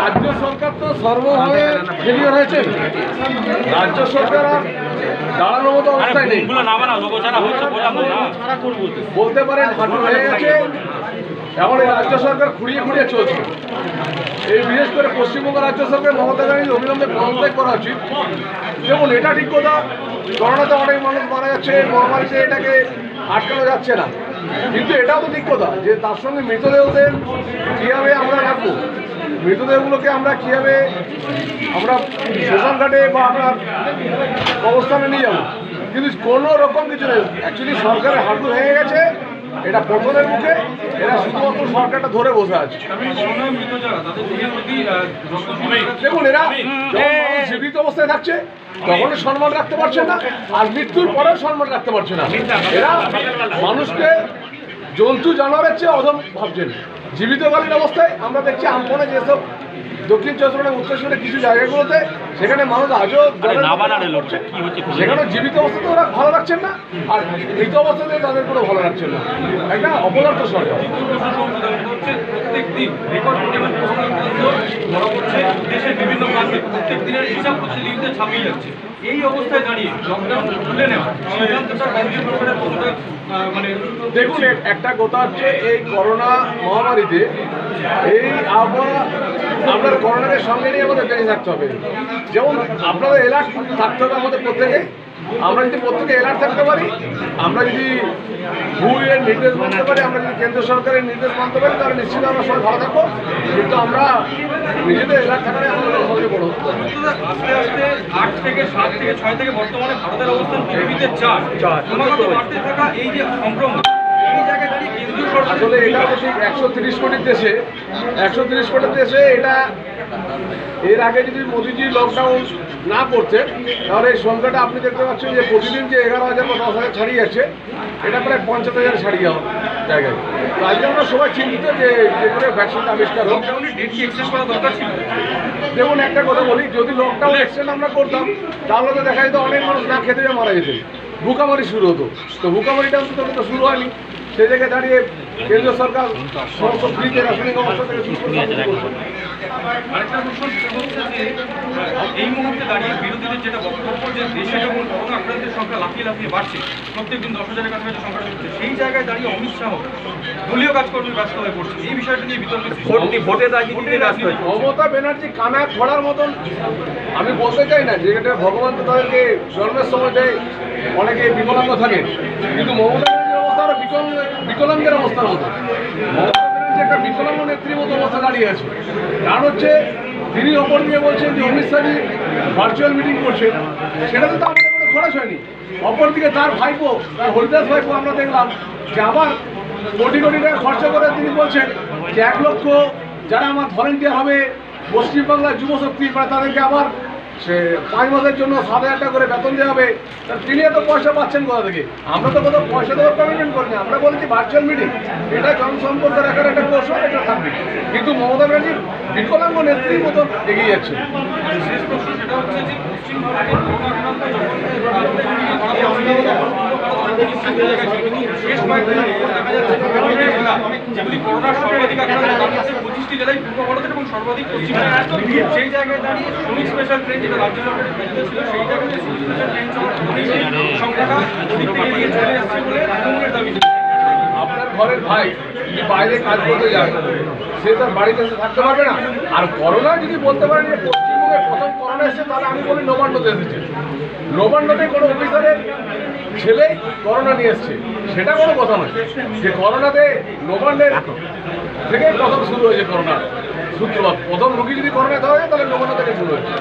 রাজ্য সরকার তো সর্বভাবে ফেলিওর হয়েছে। রাজ্য সরকার আর দাঁড়ানোর মতো অবস্থায় নেই। বলতে পারেন হাঁটু হয়ে গেছে। এখন এই রাজ্য সরকার খুঁড়িয়ে খুঁড়িয়ে চলছে। এই বিশেষ করে পশ্চিমবঙ্গ রাজ্য সরকার মমতা ব্যানার্জি অবিলম্বে পদত্যাগ করা উচিত। যেমন এটা ঠিক কথা। করোনাতে অনেক মানুষ মারা যাচ্ছে, মহামারীতে এটাকে আটকানো যাচ্ছে না। কিন্তু এটাও তো ঠিক কথা যে তার সঙ্গে মৃতদেহদের কীভাবে আমরা রাখব? মৃতদেহগুলোকে আমরা কীভাবে আমরা শ্মশান ঘাটে বা আমরা অবস্থানে নিয়ে যাব? কিন্তু কোনো রকম কিছু নেই। অ্যাকচুয়ালি সরকারের হাঁটু ভেঙে গেছে, এটা পতনের মুখে, এরা শুধুমাত্র সরকারটা ধরে বসে আছে। দেখুন এরা জীবিত অবস্থায় থাকছে তখন সম্মান রাখতে পারছে না আর মৃত্যুর পরেও সম্মান রাখতে পারছে না। এরা মানুষকে জন্তু জানোয়ারের চেয়ে অধম ভাবছেন। জীবিত জীবিতকালীন অবস্থায় আমরা দেখছি আমপনে যেসব দক্ষিণ চব্বিশ উত্তর কিছু জায়গাগুলোতে সেখানে মানুষ আজও সেখানে জীবিত অবস্থাতে ওরা ভালো রাখছেন না আর মৃত অবস্থাতে তাদের কোনো ভালো রাখছেন না। একটা অপদার্থ সরকার। প্রত্যেক দিন প্রত্যেক দিনের হিসাব প্রতিযোগিতা ছাপিয়ে যাচ্ছে। এই অবস্থায় দাঁড়িয়ে লকডাউন খুলে নেওয়া মানে দেখুন একটা কথা হচ্ছে, এই করোনা মহামারীতে এই আবহাওয়া আপনার করোনাকে সঙ্গে নিয়ে আমাদের বেঁচে থাকতে হবে। যেমন আপনাদের এলার্ট থাকতে হবে আমাদের প্রত্যেকে। আমরা যদি প্রত্যেকে এলার্ট থাকতে পারি, আমরা যদি ভুয়ের নির্দেশ মানতে পারি, আমরা যদি কেন্দ্র সরকারের নির্দেশ মানতে পারি, তাহলে নিশ্চিত আমরা সবাই ভালো থাকব। কিন্তু আমরা নিজেদের এলার্ট থাকাটাই আমাদের বড় আস্তে আস্তে আট থেকে সাত থেকে ছয় থেকে বর্তমানে ভারতের এই যে আসলে এটা একশো তিরিশ কোটির দেশে। একশো তিরিশ কোটির দেশে এটা এর আগে যদি মোদিজি লকডাউন না করতে তাহলে এই সংখ্যাটা আপনি দেখতে পাচ্ছেন যে প্রতিদিন যে এগারো হাজার বা দশ হাজার ছাড়িয়ে যাচ্ছে এটা প্রায় পঞ্চাশ হাজার ছাড়িয়ে যাওয়ার জায়গায়। তো আজকে আমরা সবাই চিন্তিত যে যে করে ভ্যাকসিনটা আবিষ্কার হোক। যেমন একটা কথা বলি যদি লকডাউন এক্সটেন্ড আমরা করতাম তাহলে তো দেখা যেত অনেক মানুষ না খেতে মারা যেতেন। ভুকামারি শুরু হতো। তো ভুকামারিটা তো শুরু হয়নি। সেই জায়গায় দাঁড়িয়ে কেন্দ্র সরকার সমস্ত ফ্রিতে রাসায়নিক অবস্থা থেকে শুরু এই মুহূর্তে দাঁড়িয়ে বিরোধীদের যেটা বক্তব্য যে দেশে যখন করোনা আক্রান্তের সংখ্যা লাফিয়ে লাফিয়ে বাড়ছে প্রত্যেকদিন দশ হাজারের কাছাকাছি সংখ্যা হচ্ছে সেই জায়গায় দাঁড়িয়ে অমিত শাহ দলীয় কাজকর্মে ব্যস্ত হয়ে পড়ছে। এই বিষয়টা নিয়ে বিতর্ক ভোটের রাজনীতিতে ব্যস্ত হয়েছে মমতা ব্যানার্জি কানা খোড়ার মতন আমি বলতে চাই না যে এটা ভগবান তো তাদেরকে জন্মের সময় দেয় অনেকে বিকলাঙ্গ থাকে কিন্তু মমতা বিকল, বিকলাঙ্গের অবস্থার মতো একটা বিকলাঙ্গ নেত্রীর মতো অবস্থা দাঁড়িয়ে আছে। কারণ হচ্ছে, তিনি অপর নিয়ে বলছেন যে অমিত শাহজি ভার্চুয়াল মিটিং করছেন সেটাতে তো আমাদের কোনো খরচ হয়নি। অপরদিকে তার ভাইপো, তার হরিদাস ভাইপো আমরা দেখলাম যে আবার কোটি কোটি টাকা খরচা করে তিনি বলছেন যে এক লক্ষ যারা আমার ভলেন্টিয়ার হবে, পশ্চিমবাংলার যুব শক্তি মানে তাদেরকে আবার সে পাঁচ মাসের জন্য সাত হাজার টাকা করে বেতন দেওয়া হবে তা তিনি এত পয়সা পাচ্ছেন কোথা থেকে আমরা তো কোথাও পয়সা দেওয়ার কমিটমেন্ট করিনি আমরা বলেছি ভার্চুয়াল মিটিং এটা জনসম্পর্ক রাখার একটা কৌশল এটা থাকবে কিন্তু মমতা ব্যানার্জি বিকলাঙ্গ নেত্রীর মতো এগিয়ে যাচ্ছে যেগুলি করোনার সর্বাধিক আক্রান্ত পঁচিশটি জেলায় পূর্ব ভারতের সর্বাধিক সেই জায়গায় স্পেশাল আপনার ঘরের ভাই বাইরে কাজ করতে যায়, সে তার বাড়িতে থাকতে পারবে না? আর করোনা যদি বলতে পারেন পশ্চিমবঙ্গে প্রথম করোনা এসেছে, তাহলে আমি বলি নবান্নতে এসেছে। নবান্নতে কোনো অফিসারের ছেলে করোনা নিয়ে এসছে। সেটা কোনো কথা নয়। যে করোনাতে নবান্নের থেকে প্রথম শুরু হয়েছে করোনা সূত্রপাত। প্রথম রুগী যদি করোনা ধরা যায়, তাহলে নবান্ন থেকে শুরু হয়েছে।